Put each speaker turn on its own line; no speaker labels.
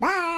Bye.